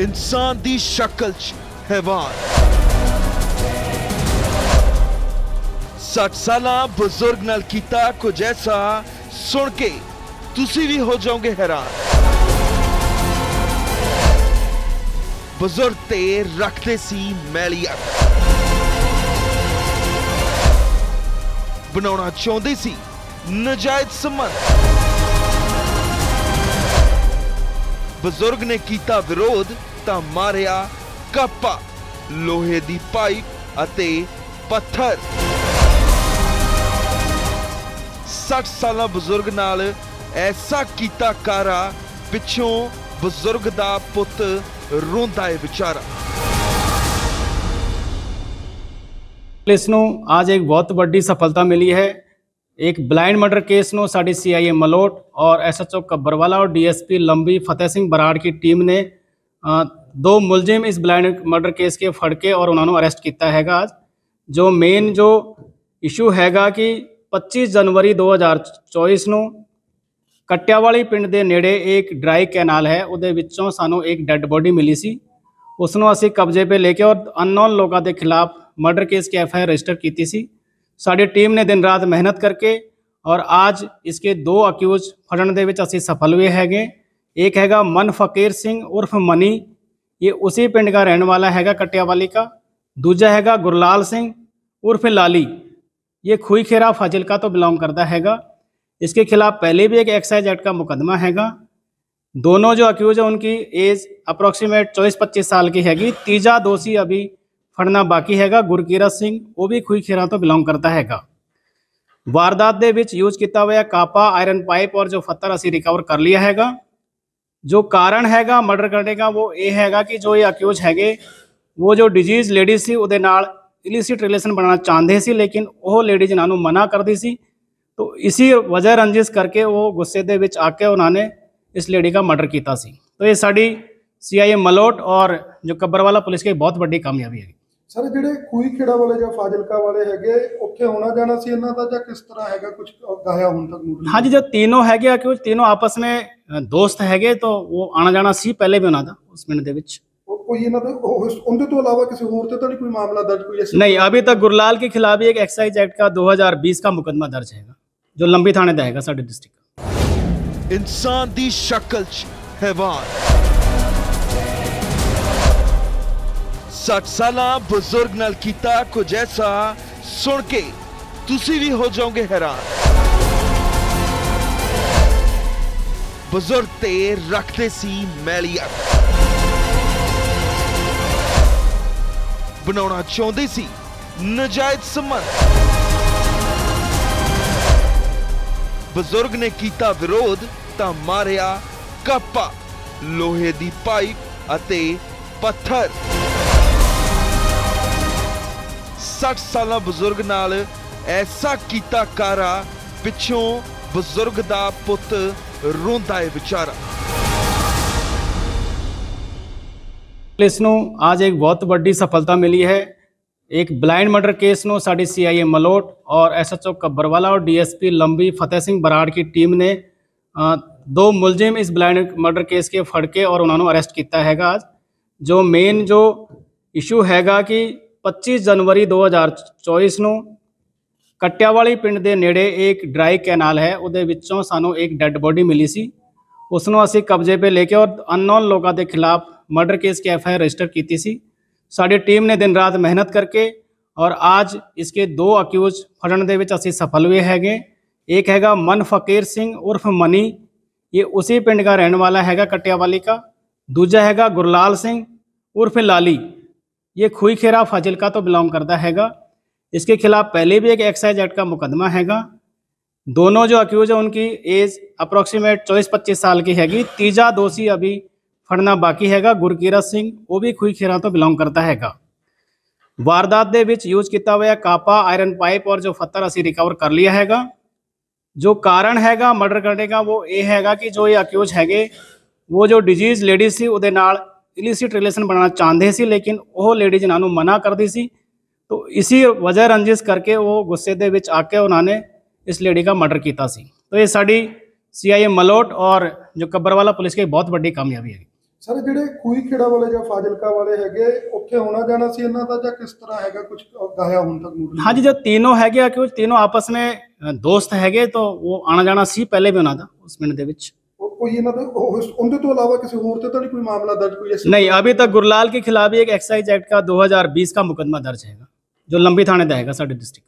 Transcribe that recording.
ਇਨਸਾਨ ਦੀ ਸ਼ਕਲ 'ਚ ਹੈਵਾਨ 60 ਸਾਲਾਂ ਬਜ਼ੁਰਗ ਨਾਲ ਕੀਤਾ ਕੁਝ ਐਸਾ ਸੁਣ ਕੇ ਤੁਸੀਂ ਵੀ ਹੋ ਜਾਓਗੇ ਹੈਰਾਨ ਬਜ਼ੁਰਗ ਤੇ ਰੱਖਦੇ ਸੀ ਮੈਲੀ ਅੱਖ ਬਣਾਉਣਾ ਚਾਹੁੰਦੇ ਸੀ ਨਜਾਇਜ਼ ਸੰਬੰਧ ਬਜ਼ੁਰਗ ਨੇ ਕੀਤਾ ਵਿਰੋਧ ਤਾਂ ਮਾਰਿਆ ਕਾਪਾ ਲੋਹੇ ਦੀ ਪਾਈਪ ਅਤੇ ਪੱਥਰ 60 ਸਾਲਾ ਬਜ਼ੁਰਗ ਨਾਲ ਐਸਾ ਕੀਤਾ ਕਾਰਾ ਪਿੱਛੋਂ ਬਜ਼ੁਰਗ ਦਾ ਪੁੱਤ ਰੋਂਦਾ ਏ ਵਿਚਾਰਾ ਪੁਲਿਸ ਨੂੰ ਅੱਜ ਇੱਕ ਬਹੁਤ ਵੱਡੀ ਸਫਲਤਾ ਮਿਲੀ ਹੈ ਇੱਕ ਬਲਾਈਂਡ ਮਰਡਰ केस ਨੂੰ ਸਾਡੀ ਸੀਆਈਏ ਮਲੋਟ ਔਰ ਐਸਐਚਓ ਕੱਬਰਵਾਲਾ और डीएसपी लंबी फतेह सिंह बराड़ की टीम ने ਅ, ਦੋ ਮੁਲਜ਼ਮ ਇਸ ਬਲਾਈਂਡ ਮਰਡਰ ਕੇਸ ਕੇ ਫੜ ਕੇ ਔਰ ਉਹਨਾਂ ਨੂੰ ਅਰੈਸਟ ਕੀਤਾ ਹੈਗਾ ਅੱਜ। ਜੋ ਮੇਨ ਜੋ ਇਸ਼ੂ ਹੈਗਾ ਕਿ 25 ਜਨਵਰੀ 2024 ਨੂੰ ਕਟਿਆਵਾਲੀ ਪਿੰਡ ਦੇ ਨੇੜੇ ਇੱਕ ਡਰਾਈ ਕੈਨਾਲ ਹੈ, ਉਹਦੇ ਵਿੱਚੋਂ ਸਾਨੂੰ ਇੱਕ ਡੈੱਡ ਬੋਡੀ ਮਿਲੀ ਸੀ। ਉਸ ਨੂੰ ਅਸੀਂ ਕਬਜ਼ੇ 'ਤੇ ਲੈ ਕੇ ਔਰ ਅਨਨੋਨ ਲੋਕਾਂ ਦੇ ਖਿਲਾਫ ਮਰਡਰ ਕੇਸ ਕੇ ਐਫ ਆਈ ਆਰ ਰਜਿਸਟਰ ਕੀਤੀ ਸੀ। ਸਾਡੀ ਟੀਮ ਨੇ ਦਿਨ ਰਾਤ ਮਿਹਨਤ ਕਰਕੇ ਔਰ ਅੱਜ ਇਸਕੇ ਦੋ ਅਕਿਊਜ਼ ਫੜਨ ਦੇ ਵਿੱਚ ਅਸੀਂ ਸਫਲ ਹੋਏ ਹੈਗੇ। एक हैगा मन फकीर सिंह उर्फ़ मनी, ये उसी पिंड का रहने वाला हैगा कटियावाली का। दूजा हैगा गुरलाल सिंह उर्फ़ लाली, ये खुई खेरा फाजिल का तो बिलोंग करता हैगा। इसके खिलाफ पहले भी एक एक्साइज एक्ट का मुकदमा हैगा। दोनों जो अक्यूज है, उनकी एज अप्रोक्सीमेट चौबीस पच्चीस साल की हैगी। तीजा दोषी अभी फड़ना बाकी हैगा, गुरकीरत सिंह, वो भी खुई खेरा तो बिलोंग करता हैगा। वारदात के यूज़ किया हुआ कापा आयरन पाइप और जो फत्तर असी रिकवर कर लिया हैगा। ਜੋ ਕਾਰਨ ਹੈਗਾ ਮਰਡਰ ਕਰਨੇ ਦਾ, ਉਹ ਇਹ ਹੈਗਾ ਕਿ ਜੋ ਇਹ ਅਕਿਊਜ਼ ਹੈਗੇ, ਉਹ ਜੋ ਡਿਜ਼ੀਜ਼ ਲੇਡੀ ਸੀ, ਉਹਦੇ ਨਾਲ ਇਲਿਸਿਟ ਰਿਲੇਸ਼ਨ ਬਣਾਉਣਾ ਚਾਹੁੰਦੇ ਸੀ, ਲੇਕਿਨ ਉਹ ਲੇਡੀਜ਼ ਇਹਨਾਂ ਨੂੰ ਮਨਾ ਕਰਦੀ ਸੀ, ਤੋ ਇਸੀ ਵਜ੍ਹਾ ਰੰਜਿਸ਼ ਕਰਕੇ ਉਹ ਗੁੱਸੇ ਦੇ ਵਿੱਚ ਆ ਕੇ ਉਹਨਾਂ ਨੇ ਇਸ ਲੇਡੀ ਦਾ ਮਰਡਰ ਕੀਤਾ ਸੀ। ਤੋ ਇਹ ਸਾਡੀ ਸੀਆਈਏ ਮਲੋਟ ਔਰ ਜੋ ਕੱਬਰਵਾਲਾ ਪੁਲਿਸ ਕੀ ਬਹੁਤ ਵੱਡੀ ਕਾਮਯਾਬੀ ਹੈ ਸਰ ਜਿਹੜੇ ਖੂਈ ਖੇੜਾ ਵਾਲੇ ਜਾਂ ਫਾਜ਼ਿਲਕਾ ਵਾਲੇ ਹੈਗੇ ਉੱਥੇ ਹੋਣਾ ਜਾਣਾ ਸੀ ਇਹਨਾਂ ਦਾ ਜਾਂ ਕਿਸ ਤਰ੍ਹਾਂ ਹੈਗਾ ਕੁਝ ਗਾਇਆ ਹੁਣ ਤੱਕ ਮੁੱਢਲੀ हाँ जी जो तीनों हैगे अक्यूज तीनों आपस में अ, दोस्त हैगे तो वो आना जाना ਸੀ ਪਹਿਲੇ ਵੀ ਉਹਨਾਂ ਦਾ ਉਸ ਪਿੰਡ ਦੇ ਵਿੱਚ ਉਹ- ਕੋਈ ਇਹਨਾਂ ਦੇ ਉਹ- ਉਸ- ਉਹਦੇ ਤੋਂ ਇਲਾਵਾ ਕਿਸੇ ਹੋਰ ਤੇ ਤਾਂ ਨਹੀਂ ਕੋਈ ਮਾਮਲਾ ਦਰਜ ਕੋਈ ਐਸੀ नहीं अभी तक गुरलाल के खिलाफ भी एक एक्साइज एक्ट का 2020 का मुकदमा दर्ज हैगा जो लंबी थाने ਦਾ ਹੈਗਾ ਸਾਡੇ डिस्ट्रिक्ट का ਇਨਸਾਨ ਦੀ ਸ਼ਕਲ 'ਚ 60 ਸਾਲਾਂ ਬਜ਼ੁਰਗ ਨਾਲ ਕੀਤਾ ਕੁਝ ਐਸਾ ਸੁਣ ਕੇ ਤੁਸੀਂ ਵੀ ਹੋ ਜਾਓਗੇ ਹੈਰਾਨ। ਬਜ਼ੁਰਗ ਤੇ ਰੱਖਦੇ ਸੀ ਮੈਲੀ ਅੱਖ ਬਣਾਉਣਾ ਚਾਹੁੰਦੇ ਸੀ ਨਜਾਇਜ਼ ਸੰਬੰਧ ਬਜ਼ੁਰਗ ਨੇ ਕੀਤਾ ਵਿਰੋਧ ਤਾਂ ਮਾਰਿਆ ਕੱਪਾ, ਲੋਹੇ ਦੀ ਪਾਈਪ ਅਤੇ ਪੱਥਰ। 60 ਸਾਲਾ ਬਜ਼ੁਰਗ ਨਾਲ ਐਸਾ ਕੀਤਾ ਕਾਰਾ ਪਿੱਛੋਂ ਬਜ਼ੁਰਗ ਦਾ ਪੁੱਤ ਰੋਂਦਾ ਏ ਵਿਚਾਰਾ ਪੁਲਿਸ ਨੂੰ ਅੱਜ ਇੱਕ ਬਹੁਤ ਵੱਡੀ ਸਫਲਤਾ ਮਿਲੀ ਹੈ ਇੱਕ ਬਲਾਈਂਡ ਮਰਡਰ ਕੇਸ ਨੂੰ ਸਾਡੀ ਸੀਆਈਏ ਮਲੋਟ ਔਰ ਐਸਐਚਓ ਕੱਬਰਵਾਲਾ और डीएसपी लंबी फतेह सिंह बराड़ की टीम ने ਅ, ਦੋ ਮੁਲਜ਼ਮ ਇਸ ਬਲਾਈਂਡ ਮਰਡਰ ਕੇਸ ਕੇ ਫੜ ਕੇ ਔਰ ਉਹਨਾਂ ਨੂੰ ਅਰੈਸਟ ਕੀਤਾ ਹੈਗਾ ਅੱਜ ਜੋ ਮੇਨ ਜੋ ਇਸ਼ੂ ਹੈਗਾ ਕਿ 25 ਜਨਵਰੀ 2024 ਨੂੰ ਕਟਿਆਵਾਲੀ ਪਿੰਡ ਦੇ ਨੇੜੇ ਇੱਕ ਡਰਾਈ ਕੈਨਾਲ ਹੈ ਉਹਦੇ ਵਿੱਚੋਂ ਸਾਨੂੰ ਇੱਕ ਡੈੱਡ ਬੋਡੀ ਮਿਲੀ ਸੀ ਉਸ ਨੂੰ ਅਸੀਂ ਕਬਜ਼ੇ 'ਤੇ ਲੈ ਕੇ ਔਰ ਅਨਨੋਨ ਲੋਕਾਂ ਦੇ ਖਿਲਾਫ murder case Ki F I R register ਕੀਤੀ ਸੀ ਸਾਡੀ ਟੀਮ ਨੇ ਦਿਨ ਰਾਤ ਮਿਹਨਤ ਕਰਕੇ ਔਰ ਅੱਜ ਇਸਕੇ ਦੋ ਅਕਿਊਜ਼ ਫੜਨ ਦੇ ਵਿੱਚ ਅਸੀਂ ਸਫਲ ਹੋਏ ਹੈਗੇ ਇੱਕ ਹੈਗਾ ਮਨ ਫਕੀਰ ਸਿੰਘ ਉਰਫ ਮਨੀ ਇਹ ਉਸੇ ਪਿੰਡ ਦਾ ਰਹਿਣ ਵਾਲਾ ਹੈਗਾ ਕਟਿਆਵਾਲੀ का दूजा हैगा गुरलाल सिंह उर्फ लाली ये खुई खेरा फाजिलका तो बिलोंग करता हैगा इसके खिलाफ पहले भी एक एक्साइज एक्ट का मुकदमा हैगा दोनों जो अक्यूज है उनकी एज अप्रोक्सीमेट चौबीस पच्चीस साल की हैगी तीजा दोषी अभी फड़ना बाकी हैगा गुरकीरत सिंह वो भी खुई खेरा तो बिलोंग करता हैगा ਵਾਰਦਾਤ ਦੇ ਵਿੱਚ ਯੂਜ਼ ਕੀਤਾ ਹੋਇਆ ਕਾਪਾ ਆਇਰਨ ਪਾਈਪ ਔਰ ਜੋ ਫੱਤਰ ਅਸੀਂ ਰਿਕਵਰ ਕਰ ਲਿਆ ਹੈਗਾ ਜੋ ਕਾਰਨ ਹੈਗਾ ਮਰਡਰ ਕਰਨੇ ਦਾ ਉਹ ਇਹ ਹੈਗਾ ਕਿ ਜੋ ਇਹ ਅਕਿਊਜ਼ ਹੈਗੇ ਉਹ ਜੋ ਡਿਜ਼ੀਜ਼ ਲੇਡੀ ਸੀ ਉਹਦੇ ਨਾਲ ਇਲਿਸਿਟ ਰਿਲੇਸ਼ਨ ਬਣਾਉਣਾ ਚਾਹੁੰਦੇ ਸੀ ਲੇਕਿਨ ਉਹ ਲੇਡੀਜ਼ ਇਹਨਾਂ ਨੂੰ ਮਨਾ ਕਰਦੀ ਸੀ ਤੋ ਇਸੇ ਵਜ੍ਹਾ ਰੰਜਿਸ਼ ਕਰਕੇ ਉਹ ਗੁੱਸੇ ਦੇ ਵਿੱਚ ਆ ਕੇ ਉਹਨਾਂ ਨੇ ਇਸ ਲੇਡੀ ਦਾ ਮਰਡਰ ਕੀਤਾ ਸੀ ਤੋ ਇਹ ਸਾਡੀ ਸੀਆਈਏ ਮਲੋਟ ਔਰ ਜੋ ਕੱਬਰਵਾਲਾ ਪੁਲਿਸ ਕੀ ਬਹੁਤ ਵੱਡੀ ਕਾਮਯਾਬੀ ਹੈ ਸਰ ਜਿਹੜੇ ਖੂਹੀ ਖੇੜਾ ਵਾਲੇ ਜਾਂ ਫਾਜ਼ਿਲਕਾ ਵਾਲੇ ਹੈਗੇ ਉੱਥੇ ਹੋਣਾ ਜਾਣਾ ਸੀ ਇਹਨਾਂ ਦਾ ਜਾਂ ਕਿਸ ਤਰ੍ਹਾਂ ਹੈਗਾ ਕੁਝ ਗਾਇਆ ਹੁਣ ਤੱਕ ਮੂਡ ਹਾਂਜੀ ਜੋ ਤੀਨੋਂ ਹੈਗੇ ਆ ਕਿ ਉਹ ਤੀਨੋਂ ਆਪਸ ਵਿੱਚ ਦੋਸਤ ਹੈਗੇ ਤਾਂ ਉਹ ਆਣਾ ਜਾਣਾ ਸੀ ਪਹਿਲੇ ਵੀ ਉਹਨਾਂ ਦਾ ਉਸ ਮਿੰਟ ਦੇ ਵਿੱਚ ਕੋਈ ਇਹਨਾਂ ਦੇ ਉਹ- ਉਹਦੇ ਤੋਂ ਇਲਾਵਾ ਕਿਸੇ ਹੋਰ ਤੇ ਤਾਂ ਨਹੀਂ ਕੋਈ ਮਾਮਲਾ ਦਰਜ ਕੋਈ ਐਸੀ नहीं अभी तक गुरलाल के खिलाफ ही एक एक्साइज एक्ट का 2020 का मुकदमा दर्ज है जो लंबी थाने ਦਾ ਹੈਗਾ ਸਾਡੇ डिस्ट्रिक्ट